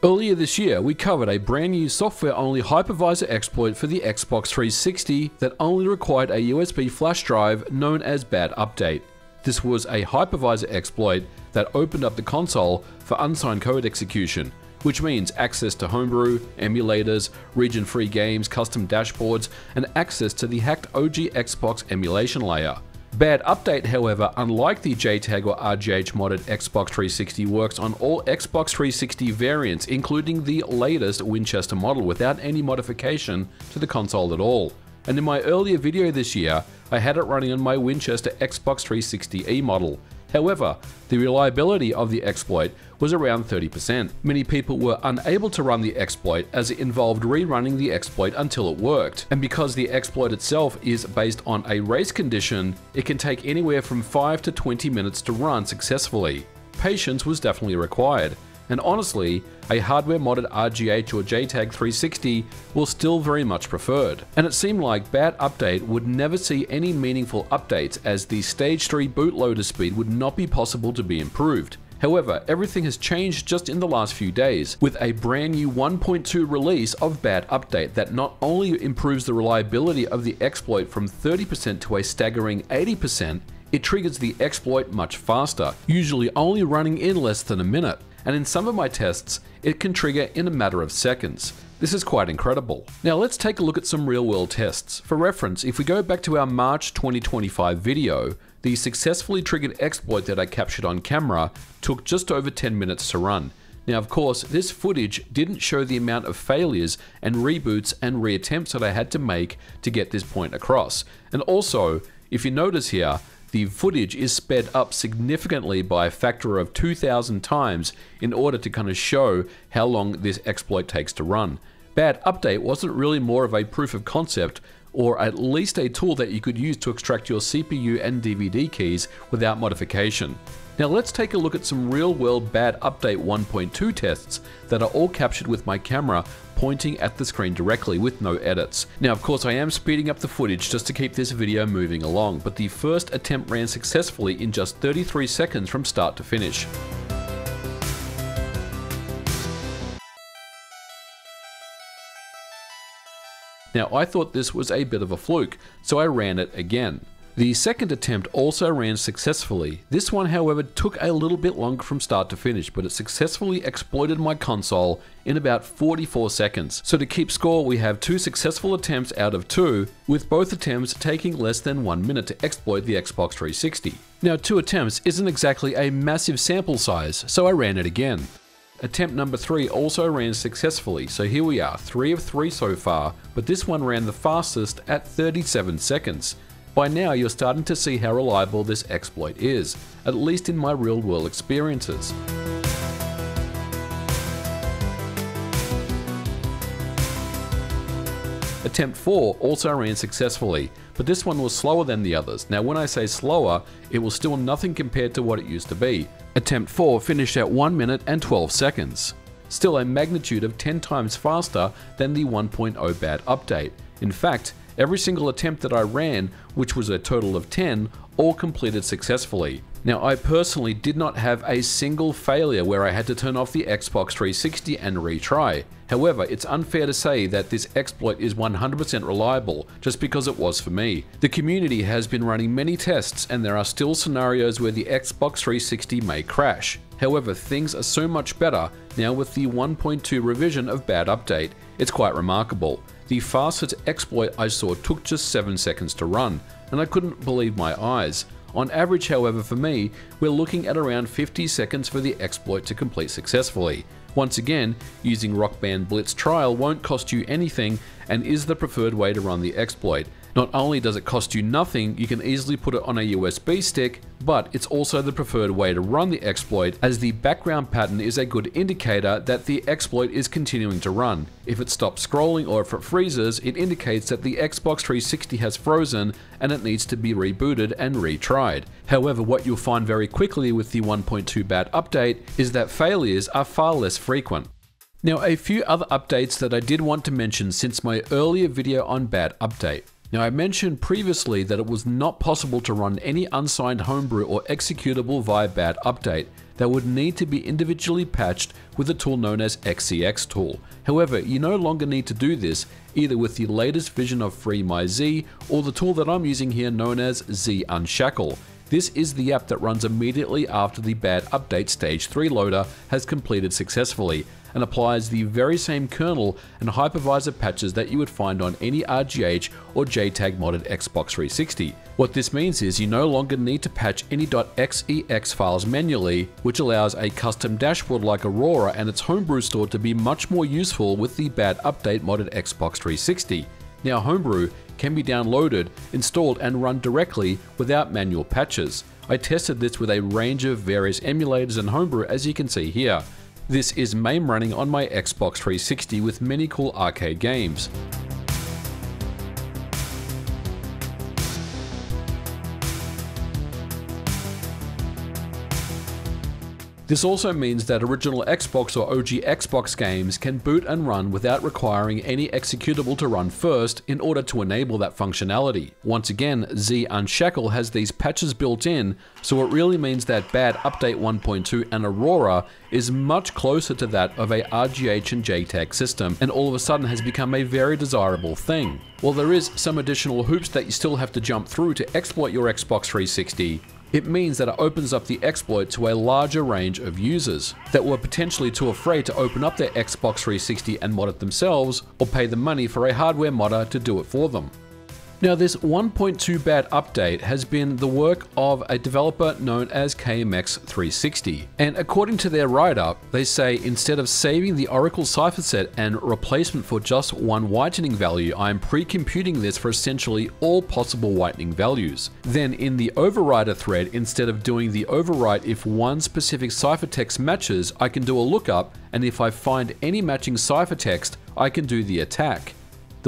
Earlier this year, we covered a brand new software-only hypervisor exploit for the Xbox 360 that only required a USB flash drive known as Bad Update. This was a hypervisor exploit that opened up the console for unsigned code execution, which means access to homebrew, emulators, region-free games, custom dashboards, and access to the hacked OG Xbox emulation layer. Bad Update, however, unlike the JTAG or RGH modded Xbox 360, works on all Xbox 360 variants, including the latest Winchester model, without any modification to the console at all. And in my earlier video this year, I had it running on my Winchester Xbox 360e model. However, the reliability of the exploit was around 30%. Many people were unable to run the exploit as it involved rerunning the exploit until it worked. And because the exploit itself is based on a race condition, it can take anywhere from 5 to 20 minutes to run successfully. Patience was definitely required and honestly, a hardware modded RGH or JTAG 360 was still very much preferred. And it seemed like Bad Update would never see any meaningful updates as the Stage 3 bootloader speed would not be possible to be improved. However, everything has changed just in the last few days, with a brand new 1.2 release of Bad Update that not only improves the reliability of the exploit from 30% to a staggering 80%, it triggers the exploit much faster, usually only running in less than a minute and in some of my tests, it can trigger in a matter of seconds. This is quite incredible. Now let's take a look at some real world tests. For reference, if we go back to our March 2025 video, the successfully triggered exploit that I captured on camera took just over 10 minutes to run. Now, of course, this footage didn't show the amount of failures and reboots and reattempts that I had to make to get this point across. And also, if you notice here, the footage is sped up significantly by a factor of 2000 times in order to kind of show how long this exploit takes to run. Bad Update wasn't really more of a proof of concept or at least a tool that you could use to extract your CPU and DVD keys without modification. Now let's take a look at some real world Bad Update 1.2 tests that are all captured with my camera pointing at the screen directly with no edits. Now of course I am speeding up the footage just to keep this video moving along, but the first attempt ran successfully in just 33 seconds from start to finish. Now I thought this was a bit of a fluke, so I ran it again. The second attempt also ran successfully. This one however took a little bit longer from start to finish, but it successfully exploited my console in about 44 seconds. So to keep score we have two successful attempts out of two, with both attempts taking less than one minute to exploit the Xbox 360. Now two attempts isn't exactly a massive sample size, so I ran it again. Attempt number 3 also ran successfully, so here we are, 3 of 3 so far, but this one ran the fastest at 37 seconds. By now you're starting to see how reliable this exploit is, at least in my real world experiences. Attempt 4 also ran successfully, but this one was slower than the others. Now when I say slower, it was still nothing compared to what it used to be. Attempt 4 finished at 1 minute and 12 seconds. Still a magnitude of 10 times faster than the 1.0 bad update. In fact, Every single attempt that I ran, which was a total of 10, all completed successfully. Now I personally did not have a single failure where I had to turn off the Xbox 360 and retry. However, it's unfair to say that this exploit is 100% reliable just because it was for me. The community has been running many tests and there are still scenarios where the Xbox 360 may crash. However, things are so much better now with the 1.2 revision of Bad Update. It's quite remarkable. The fastest exploit I saw took just 7 seconds to run, and I couldn't believe my eyes. On average, however, for me, we're looking at around 50 seconds for the exploit to complete successfully. Once again, using Rock Band Blitz Trial won't cost you anything and is the preferred way to run the exploit. Not only does it cost you nothing, you can easily put it on a USB stick, but it's also the preferred way to run the exploit as the background pattern is a good indicator that the exploit is continuing to run. If it stops scrolling or if it freezes, it indicates that the Xbox 360 has frozen and it needs to be rebooted and retried. However, what you'll find very quickly with the 1.2 bad update is that failures are far less frequent. Now a few other updates that I did want to mention since my earlier video on bad update. Now, I mentioned previously that it was not possible to run any unsigned homebrew or executable via bad update that would need to be individually patched with a tool known as XCX tool. However, you no longer need to do this either with the latest version of FreeMyZ or the tool that I'm using here known as Z Unshackle. This is the app that runs immediately after the bad update stage 3 loader has completed successfully and applies the very same kernel and hypervisor patches that you would find on any RGH or JTAG modded Xbox 360. What this means is you no longer need to patch any .xex files manually, which allows a custom dashboard like Aurora and its homebrew store to be much more useful with the bad update modded Xbox 360. Now Homebrew can be downloaded, installed and run directly without manual patches. I tested this with a range of various emulators and Homebrew as you can see here. This is MAME running on my Xbox 360 with many cool arcade games. This also means that original Xbox or OG Xbox games can boot and run without requiring any executable to run first in order to enable that functionality. Once again, Z Unshackle has these patches built in, so it really means that bad Update 1.2 and Aurora is much closer to that of a RGH and JTAG system, and all of a sudden has become a very desirable thing. While there is some additional hoops that you still have to jump through to exploit your Xbox 360, it means that it opens up the exploit to a larger range of users that were potentially too afraid to open up their Xbox 360 and mod it themselves or pay the money for a hardware modder to do it for them. Now this 1.2 bad update has been the work of a developer known as KMX360. And according to their write-up, they say instead of saving the Oracle cipher set and replacement for just one whitening value, I am pre-computing this for essentially all possible whitening values. Then in the overrider thread, instead of doing the overwrite if one specific ciphertext matches, I can do a lookup and if I find any matching ciphertext, I can do the attack.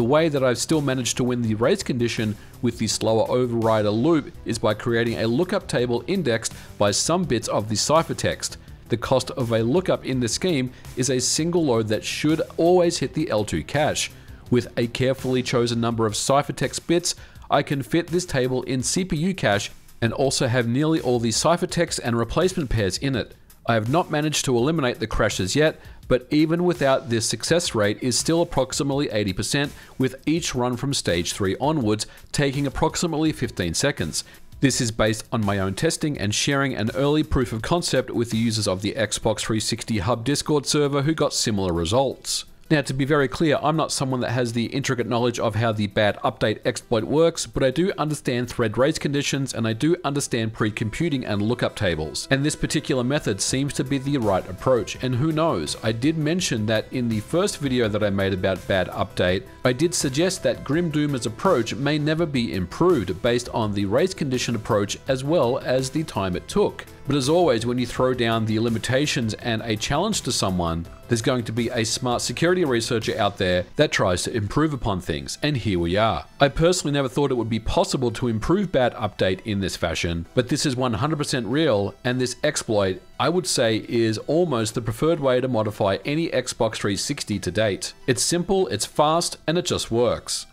The way that I've still managed to win the race condition with the slower overrider loop is by creating a lookup table indexed by some bits of the ciphertext. The cost of a lookup in the scheme is a single load that should always hit the L2 cache. With a carefully chosen number of ciphertext bits, I can fit this table in CPU cache and also have nearly all the ciphertext and replacement pairs in it. I have not managed to eliminate the crashes yet, but even without this success rate is still approximately 80% with each run from stage 3 onwards taking approximately 15 seconds. This is based on my own testing and sharing an early proof of concept with the users of the Xbox 360 Hub Discord server who got similar results. Now, to be very clear, I'm not someone that has the intricate knowledge of how the bad update exploit works, but I do understand thread race conditions and I do understand pre-computing and lookup tables. And this particular method seems to be the right approach. And who knows, I did mention that in the first video that I made about bad update, I did suggest that Grim Doomer's approach may never be improved based on the race condition approach as well as the time it took. But as always, when you throw down the limitations and a challenge to someone, there's going to be a smart security researcher out there that tries to improve upon things, and here we are. I personally never thought it would be possible to improve bad update in this fashion, but this is 100% real, and this exploit, I would say, is almost the preferred way to modify any Xbox 360 to date. It's simple, it's fast, and it just works.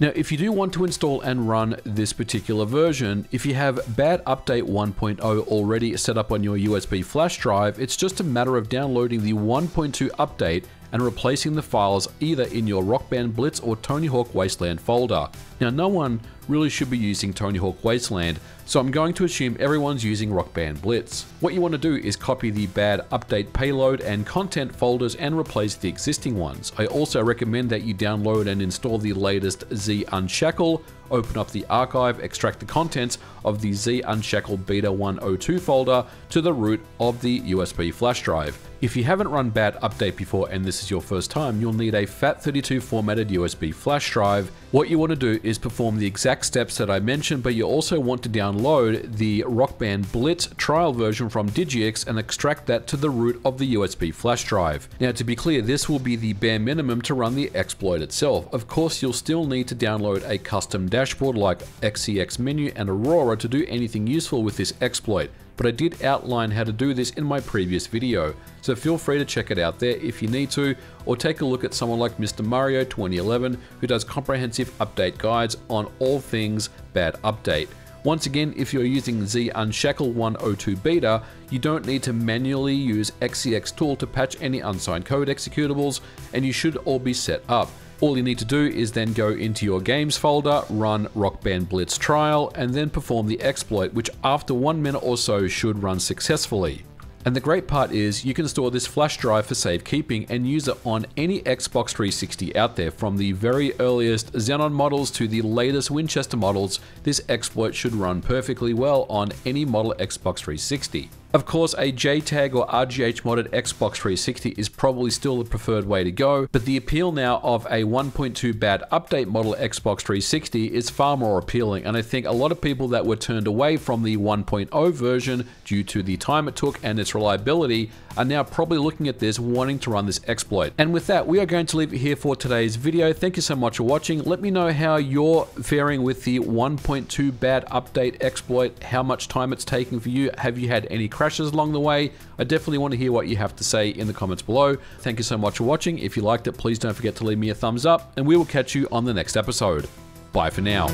Now, if you do want to install and run this particular version, if you have bad update 1.0 already set up on your USB flash drive, it's just a matter of downloading the 1.2 update and replacing the files either in your Rock Band Blitz or Tony Hawk Wasteland folder. Now, no one really should be using Tony Hawk Wasteland, so I'm going to assume everyone's using Rock Band Blitz. What you want to do is copy the bad update payload and content folders and replace the existing ones. I also recommend that you download and install the latest Z Unshackle, open up the archive, extract the contents of the Z Unshackle Beta 102 folder to the root of the USB flash drive. If you haven't run BAT update before and this is your first time, you'll need a FAT32 formatted USB flash drive. What you want to do is perform the exact steps that I mentioned, but you also want to download the Rock Band Blitz trial version from Digix and extract that to the root of the USB flash drive. Now to be clear, this will be the bare minimum to run the exploit itself. Of course, you'll still need to download a custom dashboard like XCX menu and Aurora to do anything useful with this exploit. but I did outline how to do this in my previous video, so feel free to check it out there if you need to, or take a look at someone like Mr. Mario 2011 who does comprehensive update guides on all things bad update. Once again, if you're using Z Unshackle 102 beta, you don't need to manually use XCX tool to patch any unsigned code executables, and you should all be set up. All you need to do is then go into your games folder, run Rock Band Blitz trial, and then perform the exploit, which after one minute or so should run successfully. And the great part is you can store this flash drive for safekeeping and use it on any Xbox 360 out there from the very earliest Xenon models to the latest Winchester models. This exploit should run perfectly well on any model Xbox 360. Of course, a JTAG or RGH modded Xbox 360 is probably still the preferred way to go, but the appeal now of a 1.2 bad update model Xbox 360 is far more appealing, and I think a lot of people that were turned away from the 1.0 version due to the time it took and its reliability are now probably looking at this wanting to run this exploit. And with that, we are going to leave it here for today's video. Thank you so much for watching. Let me know how you're faring with the 1.2 bad update exploit, how much time it's taking for you. Have you had any crashes along the way? I definitely want to hear what you have to say in the comments below. Thank you so much for watching. If you liked it, please don't forget to leave me a thumbs up, and we will catch you on the next episode. Bye for now.